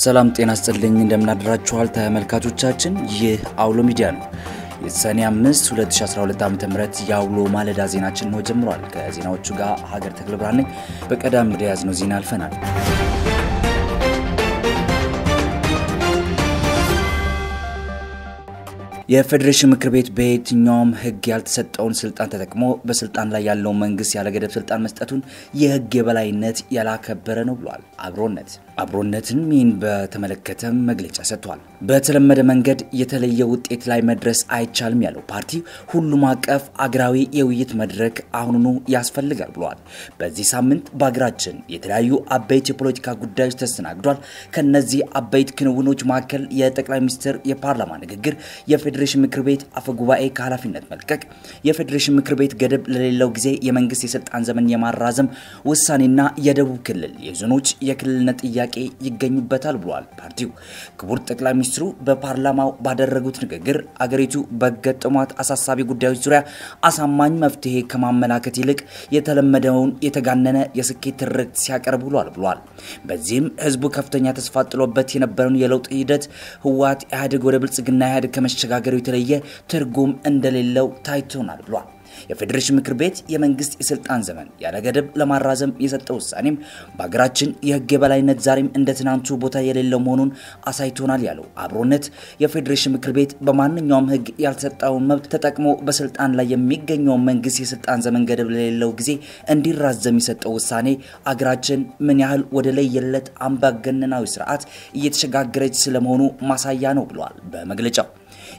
ሰላም ጤና ስጥልኝ፣ እንደምናደራችኋል ተመልካቾቻችን። ይህ አውሎ ሚዲያ ነው። የሰኔ 5 2012 ዓ.ም የአውሎ ማለዳ ዜናችን ነው ጀምሯል። ከዜናዎቹ ጋር ሀገር ተክለ ብርሃን ነኝ። በቀዳሚ ወደ ያዝነው ዜና አልፈናል። የፌዴሬሽን ምክር ቤት በየትኛውም ሕግ ያልተሰጠውን ስልጣን ተጠቅሞ በስልጣን ላይ ያለው መንግስት ያለገደብ ስልጣን መስጠቱን የሕግ የበላይነት ያላከበረ ነው ብሏል። አብሮነት አብሮነትን ይህን በተመለከተ መግለጫ ሰጥቷል። በተለመደ መንገድ የተለየ ውጤት ላይ መድረስ አይቻልም ያለው ፓርቲ ሁሉም አቀፍ አገራዊ የውይይት መድረክ አሁኑኑ ያስፈልጋል ብሏል። በዚህ ሳምንት በሀገራችን የተለያዩ አበይት የፖለቲካ ጉዳዮች ተስተናግዷል። ከነዚህ አበይት ክንውኖች መካከል የጠቅላይ ሚኒስትር የፓርላማ ንግግር፣ የፌዴሬሽን ምክር ቤት አፈ ጉባኤ ከኃላፊነት መልቀቅ፣ የፌዴሬሽን ምክር ቤት ገደብ ለሌለው ጊዜ የመንግስት የስልጣን ዘመን የማራዘም ውሳኔና የደቡብ ክልል የዞኖች የክልልነት ጥያቄ ይገኙበታል ብሏል። ፓርቲው ክቡር ጠቅላይ ሚኒስትሩ በፓርላማው ባደረጉት ንግግር አገሪቱ በገጠሟት አሳሳቢ ጉዳዮች ዙሪያ አሳማኝ መፍትሄ ከማመላከት ይልቅ የተለመደውን የተጋነነ የስኬት ትርክት ሲያቀርብ ውሏል ብሏል። በዚህም ህዝቡ ከፍተኛ ተስፋ ጥሎበት የነበረውን የለውጥ ሂደት ህወሓት ኢህአዴግ ወደ ብልጽግና ኢህአዴግ ከመሸጋገሩ የተለየ ትርጉም እንደሌለው ታይቶናል ብሏል። የፌዴሬሽን ምክር ቤት የመንግስት የስልጣን ዘመን ያለ ገደብ ለማራዘም የሰጠው ውሳኔም በሀገራችን የህግ የበላይነት ዛሬም እንደ ትናንቱ ቦታ የሌለው መሆኑን አሳይቶናል ያለው አብሮነት የፌዴሬሽን ምክር ቤት በማንኛውም ህግ ያልተሰጠውን መብት ተጠቅሞ በስልጣን ላይ የሚገኘውን መንግስት የስልጣን ዘመን ገደብ ለሌለው ጊዜ እንዲራዘም የሰጠው ውሳኔ አገራችን ምን ያህል ወደ ለየለት አምባገነናዊ ስርዓት እየተሸጋገረች ስለመሆኑ ማሳያ ነው ብለዋል በመግለጫው።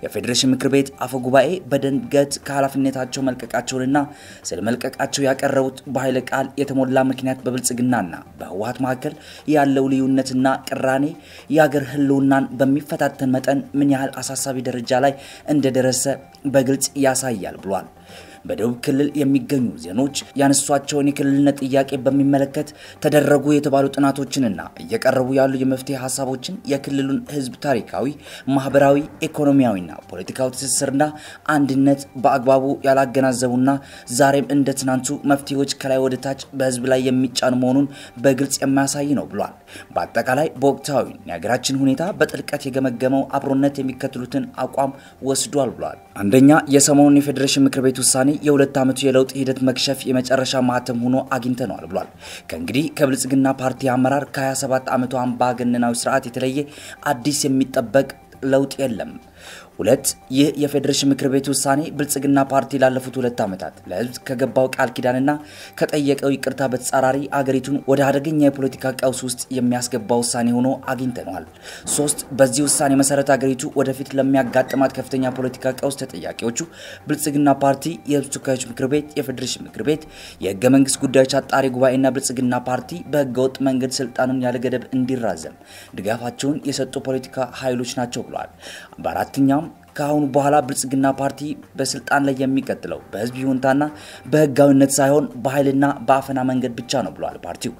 የፌዴሬሽን ምክር ቤት አፈ ጉባኤ በድንገት ከኃላፊነታቸው መልቀቃቸውንና ስለ መልቀቃቸው ያቀረቡት በኃይለ ቃል የተሞላ ምክንያት በብልጽግናና በህወሓት መካከል ያለው ልዩነትና ቅራኔ የአገር ህልውናን በሚፈታተን መጠን ምን ያህል አሳሳቢ ደረጃ ላይ እንደደረሰ በግልጽ ያሳያል ብሏል። በደቡብ ክልል የሚገኙ ዜኖች ያነሷቸውን የክልልነት ጥያቄ በሚመለከት ተደረጉ የተባሉ ጥናቶችንና እየቀረቡ ያሉ የመፍትሄ ሀሳቦችን የክልሉን ህዝብ ታሪካዊ፣ ማህበራዊ፣ ኢኮኖሚያዊና ፖለቲካዊ ትስስርና አንድነት በአግባቡ ያላገናዘቡና ዛሬም እንደ ትናንቱ መፍትሄዎች ከላይ ወደ ታች በህዝብ ላይ የሚጫኑ መሆኑን በግልጽ የሚያሳይ ነው ብሏል። በአጠቃላይ በወቅታዊ የሀገራችን ሁኔታ በጥልቀት የገመገመው አብሮነት የሚከተሉትን አቋም ወስዷል ብሏል። አንደኛ የሰሞኑን የፌዴሬሽን ምክር ቤት ውሳኔ የሁለት ዓመቱ የለውጥ ሂደት መክሸፍ የመጨረሻ ማህተም ሆኖ አግኝተነዋል ብሏል። ከእንግዲህ ከብልጽግና ፓርቲ አመራር ከ27 ዓመቱ አምባገነናዊ ስርዓት የተለየ አዲስ የሚጠበቅ ለውጥ የለም። ሁለት ይህ የፌዴሬሽን ምክር ቤት ውሳኔ ብልጽግና ፓርቲ ላለፉት ሁለት ዓመታት ለህዝብ ከገባው ቃል ኪዳንና ከጠየቀው ይቅርታ በተጻራሪ አገሪቱን ወደ አደገኛ የፖለቲካ ቀውስ ውስጥ የሚያስገባ ውሳኔ ሆኖ አግኝተነዋል። ሶስት በዚህ ውሳኔ መሰረት አገሪቱ ወደፊት ለሚያጋጥማት ከፍተኛ ፖለቲካ ቀውስ ተጠያቂዎቹ ብልጽግና ፓርቲ፣ የህዝብ ተወካዮች ምክር ቤት፣ የፌዴሬሽን ምክር ቤት፣ የህገ መንግስት ጉዳዮች አጣሪ ጉባኤና ብልጽግና ፓርቲ በህገወጥ መንገድ ስልጣኑን ያለገደብ እንዲራዘም ድጋፋቸውን የሰጡ ፖለቲካ ኃይሎች ናቸው ብለዋል። các nhóm ከአሁኑ በኋላ ብልጽግና ፓርቲ በስልጣን ላይ የሚቀጥለው በህዝብ ይሁንታና በህጋዊነት ሳይሆን በኃይልና በአፈና መንገድ ብቻ ነው ብለዋል ፓርቲው።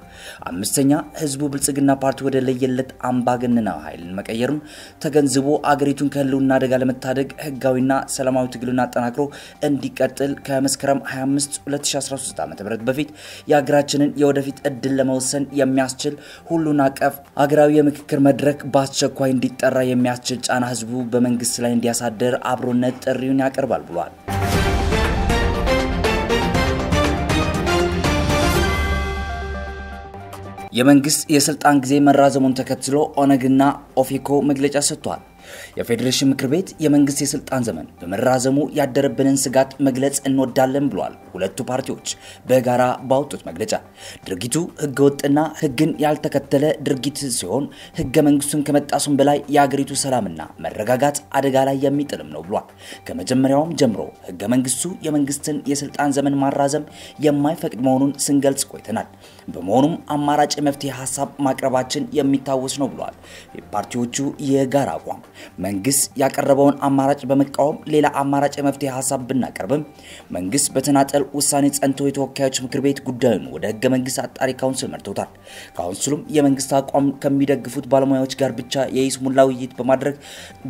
አምስተኛ ህዝቡ ብልጽግና ፓርቲ ወደ ለየለት አምባገነናዊ ኃይልን መቀየሩን ተገንዝቦ አገሪቱን ከህልውና አደጋ ለመታደግ ህጋዊና ሰላማዊ ትግሉን አጠናክሮ እንዲቀጥል ከመስከረም 25 2013 ዓ ም በፊት የሀገራችንን የወደፊት እድል ለመወሰን የሚያስችል ሁሉን አቀፍ አገራዊ የምክክር መድረክ በአስቸኳይ እንዲጠራ የሚያስችል ጫና ህዝቡ በመንግስት ላይ እንዲያሳ ደር አብሮነት ጥሪውን ያቀርባል ብሏል። የመንግስት የስልጣን ጊዜ መራዘሙን ተከትሎ ኦነግና ኦፌኮ መግለጫ ሰጥቷል። የፌዴሬሽን ምክር ቤት የመንግስት የስልጣን ዘመን በመራዘሙ ያደረብንን ስጋት መግለጽ እንወዳለን ብለዋል። ሁለቱ ፓርቲዎች በጋራ ባወጡት መግለጫ ድርጊቱ ህገወጥና ህግን ያልተከተለ ድርጊት ሲሆን ህገ መንግስቱን ከመጣሱም በላይ የአገሪቱ ሰላምና መረጋጋት አደጋ ላይ የሚጥልም ነው ብሏል። ከመጀመሪያውም ጀምሮ ህገ መንግስቱ የመንግስትን የስልጣን ዘመን ማራዘም የማይፈቅድ መሆኑን ስንገልጽ ቆይተናል። በመሆኑም አማራጭ የመፍትሄ ሀሳብ ማቅረባችን የሚታወስ ነው ብለዋል። የፓርቲዎቹ የጋራ አቋም መንግስት ያቀረበውን አማራጭ በመቃወም ሌላ አማራጭ የመፍትሄ ሀሳብ ብናቀርብም መንግስት በተናጠል ውሳኔ ጸንቶ የተወካዮች ምክር ቤት ጉዳዩን ወደ ህገ መንግስት አጣሪ ካውንስል መርቶታል። ካውንስሉም የመንግስት አቋም ከሚደግፉት ባለሙያዎች ጋር ብቻ የይስሙላ ውይይት በማድረግ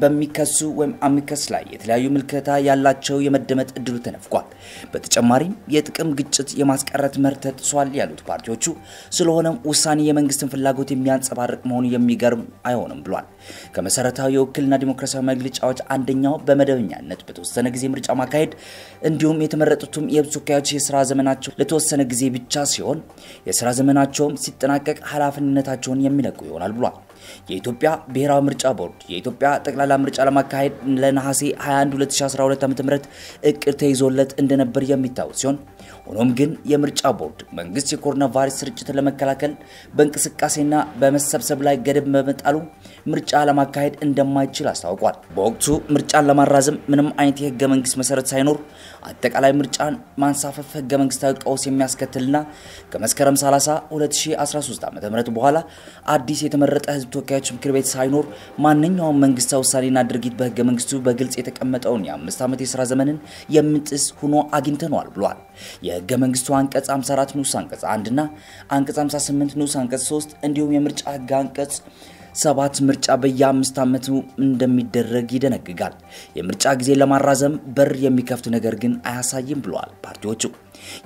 በሚከሱ ወይም አሚከስ ላይ የተለያዩ ምልከታ ያላቸው የመደመጥ እድሉ ተነፍቋል። በተጨማሪም የጥቅም ግጭት የማስቀረት መርህ ተጥሷል ያሉት ፓርቲዎቹ ስለሆነም ውሳኔ የመንግስትን ፍላጎት የሚያንጸባርቅ መሆኑ የሚገርም አይሆንም ብሏል። ከመሰረታዊ የውክልና ዲሞክራሲያዊ መግለጫዎች አንደኛው በመደበኛነት በተወሰነ ጊዜ ምርጫ ማካሄድ እንዲሁም የተመረጡትም የህዝብ ተወካዮች የስራ ዘመናቸው ለተወሰነ ጊዜ ብቻ ሲሆን የስራ ዘመናቸውም ሲጠናቀቅ ኃላፊነታቸውን የሚለቁ ይሆናል ብሏል። የኢትዮጵያ ብሔራዊ ምርጫ ቦርድ የኢትዮጵያ ጠቅላላ ምርጫ ለማካሄድ ለነሐሴ 21 2012 ዓ.ም እቅድ ተይዞለት እንደነበር የሚታወስ ሲሆን ሆኖም ግን የምርጫ ቦርድ መንግስት የኮሮና ቫይረስ ስርጭትን ለመከላከል በእንቅስቃሴና በመሰብሰብ ላይ ገደብ በመጣሉ ምርጫ ለማካሄድ እንደማይችል አስታውቋል። በወቅቱ ምርጫን ለማራዘም ምንም አይነት የህገ መንግስት መሰረት ሳይኖር አጠቃላይ ምርጫን ማንሳፈፍ ህገ መንግስታዊ ቀውስ የሚያስከትልና ከመስከረም 30 2013 ዓ.ም በኋላ አዲስ የተመረጠ ህዝብ ተወካዮች ምክር ቤት ሳይኖር ማንኛውም መንግስታዊ ውሳኔና ድርጊት በህገ መንግስቱ በግልጽ የተቀመጠውን የአምስት ዓመት የስራ ዘመንን የሚጥስ ሆኖ አግኝተነዋል ብሏል። የህገ መንግስቱ አንቀጽ 54 ንዑስ አንቀጽ 1 እና አንቀጽ 58 ንዑስ አንቀጽ 3 እንዲሁም የምርጫ ህግ አንቀጽ ሰባት ምርጫ በየአምስት ዓመቱ እንደሚደረግ ይደነግጋል። የምርጫ ጊዜ ለማራዘም በር የሚከፍት ነገር ግን አያሳይም ብለዋል ፓርቲዎቹ።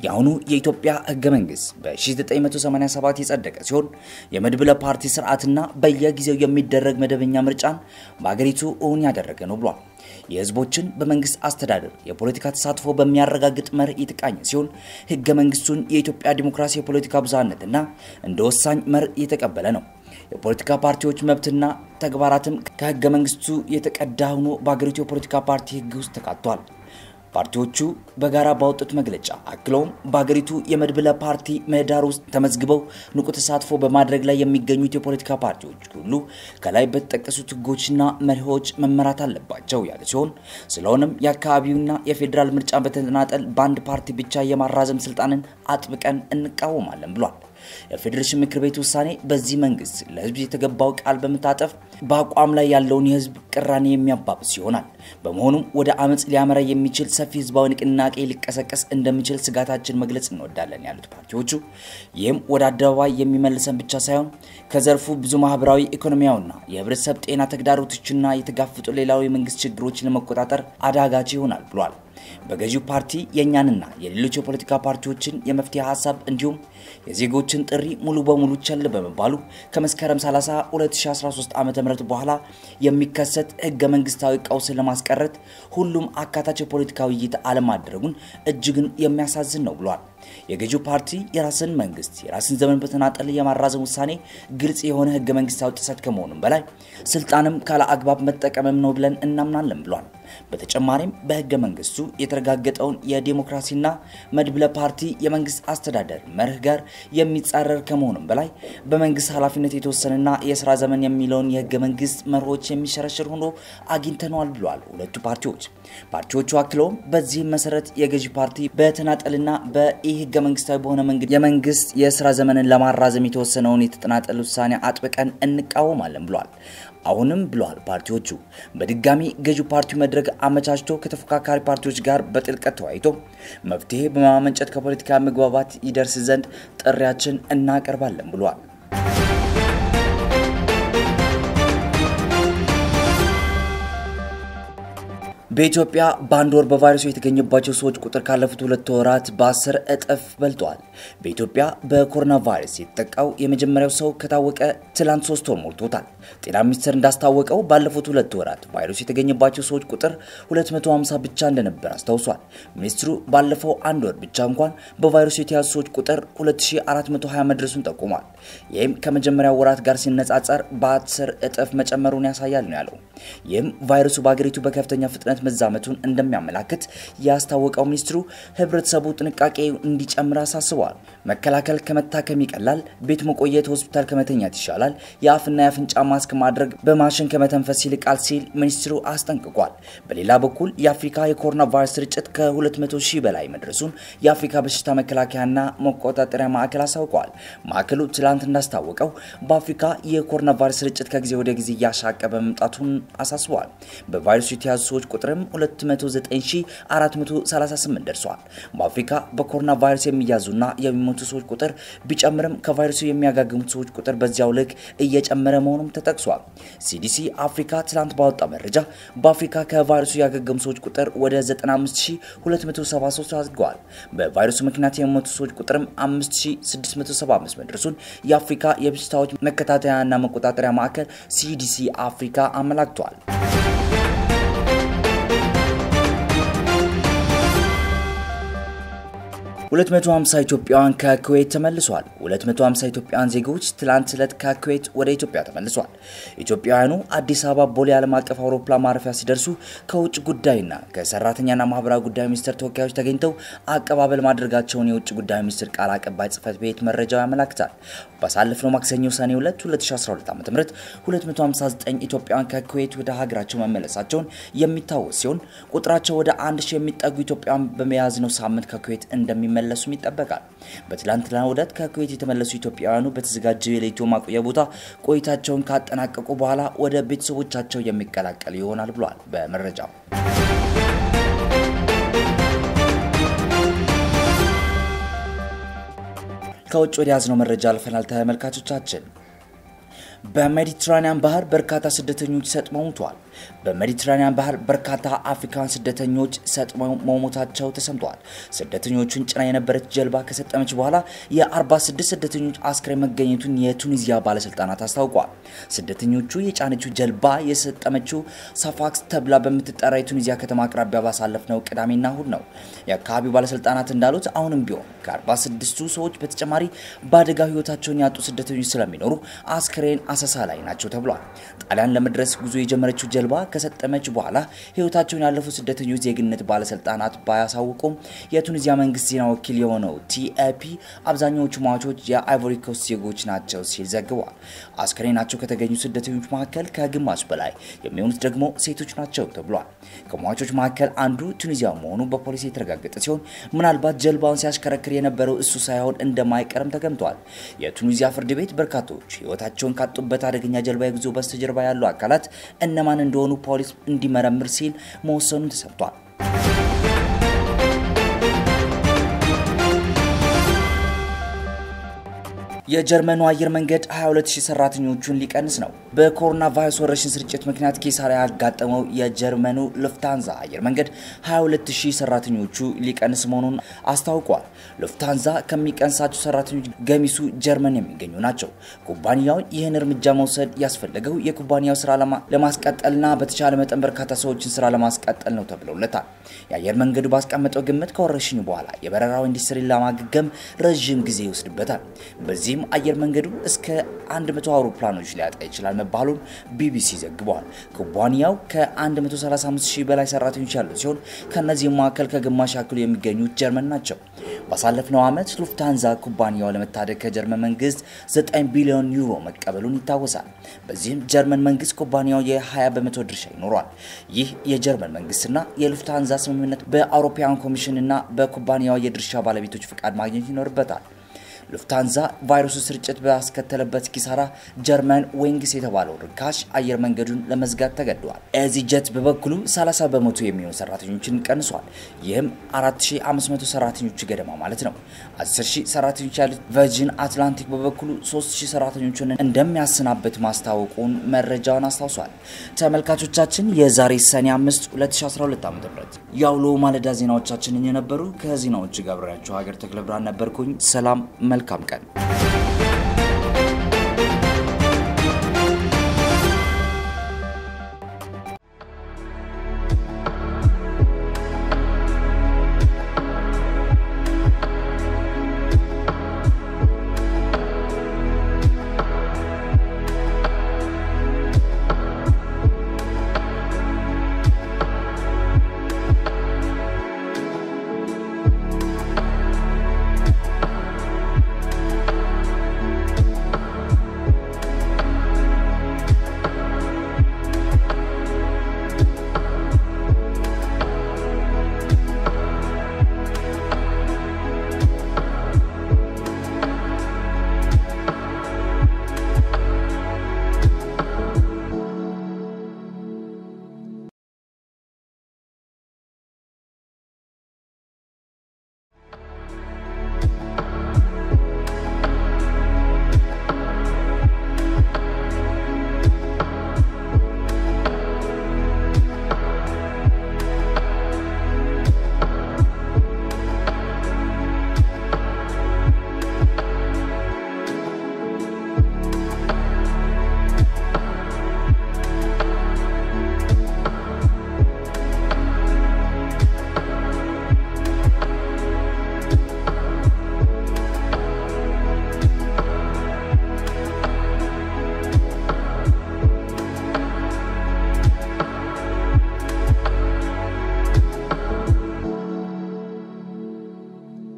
የአሁኑ የኢትዮጵያ ህገ መንግስት በ1987 የጸደቀ ሲሆን የመድብለ ፓርቲ ስርዓትና በየጊዜው የሚደረግ መደበኛ ምርጫን በአገሪቱ እውን ያደረገ ነው ብሏል። የህዝቦችን በመንግስት አስተዳደር የፖለቲካ ተሳትፎ በሚያረጋግጥ መርህ የተቃኘ ሲሆን ህገ መንግስቱን የኢትዮጵያ ዲሞክራሲ የፖለቲካ ብዝሃነትና እንደ ወሳኝ መርህ የተቀበለ ነው። የፖለቲካ ፓርቲዎች መብትና ተግባራትም ከህገ መንግስቱ የተቀዳ ሆኖ በሀገሪቱ የፖለቲካ ፓርቲ ህግ ውስጥ ተካቷል። ፓርቲዎቹ በጋራ ባወጡት መግለጫ አክለውም በሀገሪቱ የመድብለ ፓርቲ ምህዳር ውስጥ ተመዝግበው ንቁ ተሳትፎ በማድረግ ላይ የሚገኙት የፖለቲካ ፓርቲዎች ሁሉ ከላይ በተጠቀሱት ህጎችና መርሆች መመራት አለባቸው ያለ ሲሆን ስለሆነም የአካባቢውና የፌዴራል ምርጫ በተናጠል በአንድ ፓርቲ ብቻ የማራዘም ስልጣንን አጥብቀን እንቃወማለን ብሏል። የፌዴሬሽን ምክር ቤት ውሳኔ በዚህ መንግስት ለህዝብ የተገባው ቃል በመታጠፍ በአቋም ላይ ያለውን የህዝብ ቅራኔ የሚያባብስ ይሆናል። በመሆኑም ወደ አመፅ ሊያመራ የሚችል ሰፊ ህዝባዊ ንቅናቄ ሊቀሰቀስ እንደሚችል ስጋታችን መግለጽ እንወዳለን ያሉት ፓርቲዎቹ ይህም ወደ አደባባይ የሚመልሰን ብቻ ሳይሆን ከዘርፉ ብዙ ማህበራዊ፣ ኢኮኖሚያዊና የህብረተሰብ ጤና ተግዳሮቶችና የተጋፈጡ ሌላው የመንግስት ችግሮችን ለመቆጣጠር አዳጋች ይሆናል ብሏል። በገዢው ፓርቲ የእኛንና የሌሎች የፖለቲካ ፓርቲዎችን የመፍትሄ ሀሳብ እንዲሁም የዜጎችን ጥሪ ሙሉ በሙሉ ቸል በመባሉ ከመስከረም 30 2013 ዓ ም በኋላ የሚከሰት ህገ መንግስታዊ ቀውስን ለማስቀረት ሁሉም አካታች የፖለቲካ ውይይት አለማድረጉን እጅግን የሚያሳዝን ነው ብሏል። የገዢው ፓርቲ የራስን መንግስት የራስን ዘመን በተናጠል የማራዘም ውሳኔ ግልጽ የሆነ ህገ መንግስታዊ ጥሰት ከመሆኑም በላይ ስልጣንም ካለ አግባብ መጠቀምም ነው ብለን እናምናለን ብሏል። በተጨማሪም በህገ መንግስቱ የተረጋገጠውን የዲሞክራሲና መድብለ ፓርቲ የመንግስት አስተዳደር መርህ ጋር የሚጻረር ከመሆኑም በላይ በመንግስት ኃላፊነት የተወሰነና የስራ ዘመን የሚለውን የህገ መንግስት መርሆች የሚሸረሽር ሆኖ አግኝተነዋል ብለዋል ሁለቱ ፓርቲዎች። ፓርቲዎቹ አክለውም በዚህም መሰረት የገዢ ፓርቲ በተናጠልና በኢ ህገ መንግስታዊ በሆነ መንገድ የመንግስት የስራ ዘመንን ለማራዘም የተወሰነውን የተጠናጠል ውሳኔ አጥብቀን እንቃወማለን ብሏል። አሁንም ብለዋል ፓርቲዎቹ በድጋሚ ገዢው ፓርቲው መድረክ አመቻችቶ ከተፎካካሪ ፓርቲዎች ጋር በጥልቀት ተወያይቶ መፍትሄ በማመንጨት ከፖለቲካ መግባባት ይደርስ ዘንድ ጥሪያችን እናቀርባለን ብሏል። በኢትዮጵያ በአንድ ወር በቫይረሱ የተገኘባቸው ሰዎች ቁጥር ካለፉት ሁለት ወራት በአስር እጥፍ በልጧል። በኢትዮጵያ በኮሮና ቫይረስ የተጠቃው የመጀመሪያው ሰው ከታወቀ ትላንት ሶስት ወር ሞልቶታል። ጤና ሚኒስቴር እንዳስታወቀው ባለፉት ሁለት ወራት ቫይረሱ የተገኘባቸው ሰዎች ቁጥር 250 ብቻ እንደነበር አስታውሷል። ሚኒስትሩ ባለፈው አንድ ወር ብቻ እንኳን በቫይረሱ የተያዙ ሰዎች ቁጥር 2420 መድረሱን ጠቁሟል። ይህም ከመጀመሪያው ወራት ጋር ሲነጻጸር በአስር እጥፍ መጨመሩን ያሳያል ነው ያለው። ይህም ቫይረሱ በሀገሪቱ በከፍተኛ ፍጥነት መዛመቱን እንደሚያመላክት ያስታወቀው ሚኒስትሩ ህብረተሰቡ ጥንቃቄ እንዲጨምር አሳስበዋል። መከላከል ከመታከም ይቀላል፣ ቤት መቆየት ሆስፒታል ከመተኛት ይሻላል፣ የአፍና የአፍንጫ ማስክ ማድረግ በማሽን ከመተንፈስ ይልቃል ሲል ሚኒስትሩ አስጠንቅቋል። በሌላ በኩል የአፍሪካ የኮሮና ቫይረስ ስርጭት ከ200 ሺህ በላይ መድረሱን የአፍሪካ በሽታ መከላከያና መቆጣጠሪያ ማዕከል አስታውቀዋል። ማዕከሉ ትላንት እንዳስታወቀው በአፍሪካ የኮሮና ቫይረስ ስርጭት ከጊዜ ወደ ጊዜ እያሻቀበ መምጣቱን አሳስበዋል። በቫይረሱ የተያዙ ሰዎች ቁጥርም 209438 ደርሰዋል። በአፍሪካ በኮሮና ቫይረስ የሚያዙና የሚሞቱ ሰዎች ቁጥር ቢጨምርም ከቫይረሱ የሚያጋግሙት ሰዎች ቁጥር በዚያው ልክ እየጨመረ መሆኑም ተጠቅሷል። ሲዲሲ አፍሪካ ትላንት ባወጣ መረጃ በአፍሪካ ከቫይረሱ ያገገሙ ሰዎች ቁጥር ወደ 95273 አድገዋል። በቫይረሱ ምክንያት የሞቱ ሰዎች ቁጥርም 5675 መድረሱን የአፍሪካ የበሽታዎች መከታተያና መቆጣጠሪያ ማዕከል ሲዲሲ አፍሪካ አመላክቷል። ሁለት መቶ ሃምሳ ኢትዮጵያውያን ከኩዌት ተመልሷል። 250 ኢትዮጵያውያን ዜጎች ትላንት ዕለት ከኩዌት ወደ ኢትዮጵያ ተመልሷል። ኢትዮጵያውያኑ አዲስ አበባ ቦሌ ዓለም አቀፍ አውሮፕላን ማረፊያ ሲደርሱ ከውጭ ጉዳይና ከሰራተኛና ማህበራዊ ጉዳይ ሚኒስቴር ተወካዮች ተገኝተው አቀባበል ማድረጋቸውን የውጭ ጉዳይ ሚኒስትር ቃል አቀባይ ጽህፈት ቤት መረጃው ያመላክታል። ባሳለፍነው ማክሰኞ ሰኔ 2 2012 ዓ.ም 259 ኢትዮጵያውያን ከኩዌት ወደ ሀገራቸው መመለሳቸውን የሚታወስ ሲሆን ቁጥራቸው ወደ አንድ ሺህ የሚጠጉ ኢትዮጵያውያን በመያዝነው ሳምንት ከኩዌት እንደሚመለሱም ይጠበቃል። በትላንትናው ዕለት ከኩዌት የተመለሱ ኢትዮጵያውያኑ በተዘጋጀው የለይቶ ማቆያ ቦታ ቆይታቸውን ካጠናቀቁ በኋላ ወደ ቤተሰቦቻቸው የሚቀላቀሉ ይሆናል ብሏል በመረጃው። ከውጭ ወደ ያዝነው መረጃ አልፈናል ተመልካቾቻችን። በሜዲትራኒያን ባህር በርካታ ስደተኞች ሰጥመው ሞተዋል። በሜዲትራኒያን ባህር በርካታ አፍሪካውያን ስደተኞች ሰጥመው መሞታቸው ተሰምተዋል። ስደተኞቹን ጭና የነበረች ጀልባ ከሰጠመች በኋላ የ46 ስደተኞች አስክሬን መገኘቱን የቱኒዚያ ባለስልጣናት አስታውቋል። ስደተኞቹ የጫነችው ጀልባ የሰጠመችው ሳፋክስ ተብላ በምትጠራ የቱኒዚያ ከተማ አቅራቢያ ባሳለፍነው ቅዳሜና እሁድ ነው። የአካባቢው ባለስልጣናት እንዳሉት አሁንም ቢሆን ከ46ቱ ሰዎች በተጨማሪ በአደጋ ህይወታቸውን ያጡ ስደተኞች ስለሚኖሩ አስክሬን አሰሳ ላይ ናቸው ተብሏል። ጣሊያን ለመድረስ ጉዞ የጀመረችው ጀልባ ከሰጠመች በኋላ ህይወታቸውን ያለፉ ስደተኞች ዜግነት ባለስልጣናት ባያሳውቁም የቱኒዚያ መንግስት ዜና ወኪል የሆነው ቲኤፒ አብዛኛዎቹ ሟቾች የአይቮሪ ኮስት ዜጎች ናቸው ሲል ዘግቧል። አስክሬናቸው ከተገኙ ስደተኞች መካከል ከግማሽ በላይ የሚሆኑት ደግሞ ሴቶች ናቸው ተብሏል። ከሟቾች መካከል አንዱ ቱኒዚያ መሆኑ በፖሊስ የተረጋገጠ ሲሆን ምናልባት ጀልባውን ሲያሽከረክር የነበረው እሱ ሳይሆን እንደማይቀርም ተገምቷል። የቱኒዚያ ፍርድ ቤት በርካቶች ህይወታቸውን ካጡበት አደገኛ ጀልባ የጉዞ በስተጀርባ ያሉ አካላት እነማን እንደሆኑ ፖሊስ እንዲመረምር ሲል መወሰኑን ተሰምቷል። የጀርመኑ አየር መንገድ 22000 ሰራተኞቹን ሊቀንስ ነው። በኮሮና ቫይረስ ወረርሽኝ ስርጭት ምክንያት ኪሳራ ያጋጠመው የጀርመኑ ሉፍታንዛ አየር መንገድ 22000 ሰራተኞቹ ሊቀንስ መሆኑን አስታውቋል። ሉፍታንዛ ከሚቀንሳቸው ሰራተኞች ገሚሱ ጀርመን የሚገኙ ናቸው። ኩባንያው ይህን እርምጃ መውሰድ ያስፈለገው የኩባንያው ስራ ለማስቀጠልና በተቻለ መጠን በርካታ ሰዎችን ስራ ለማስቀጠል ነው ተብሎለታል። የአየር መንገዱ ባስቀመጠው ግምት ከወረርሽኙ በኋላ የበረራው ኢንዱስትሪ ለማገገም ረዥም ጊዜ ይወስድበታል። በዚህ አየር መንገዱ እስከ 100 አውሮፕላኖች ሊያጣ ይችላል መባሉን ቢቢሲ ዘግቧል። ኩባንያው ከ135 ሺህ በላይ ሰራተኞች ያሉት ሲሆን ከእነዚህም መካከል ከግማሽ ያክሉ የሚገኙት ጀርመን ናቸው። ባሳለፍነው ዓመት ሉፍታንዛ ኩባንያው ለመታደግ ከጀርመን መንግስት 9 ቢሊዮን ዩሮ መቀበሉን ይታወሳል። በዚህም ጀርመን መንግስት ኩባንያው የ20 በመቶ ድርሻ ይኖሯል። ይህ የጀርመን መንግስትና የሉፍታንዛ ስምምነት በአውሮፓውያን ኮሚሽንና በኩባንያው የድርሻ ባለቤቶች ፍቃድ ማግኘት ይኖርበታል። ሉፍታንዛ ቫይረሱ ስርጭት ባስከተለበት ኪሳራ ጀርመን ዊንግስ የተባለው ርካሽ አየር መንገዱን ለመዝጋት ተገደዋል። ኤዚ ጀት በበኩሉ 30 በመቶ የሚሆኑ ሰራተኞችን ቀንሷል። ይህም 4500 ሰራተኞች ገደማ ማለት ነው። 10000 ሰራተኞች ያሉት ቨርጂን አትላንቲክ በበኩሉ 3000 ሰራተኞችን እንደሚያሰናበት ማስታወቁን መረጃውን አስታውሷል። ተመልካቾቻችን የዛሬ ሰኔ 5 2012 ዓ.ም የአውሎ ማለዳ ዜናዎቻችን የነበሩ ከዜናዎቹ ጋር ሀገር ተክለ ብርሃን ነበርኩኝ። ሰላም menelkamkan.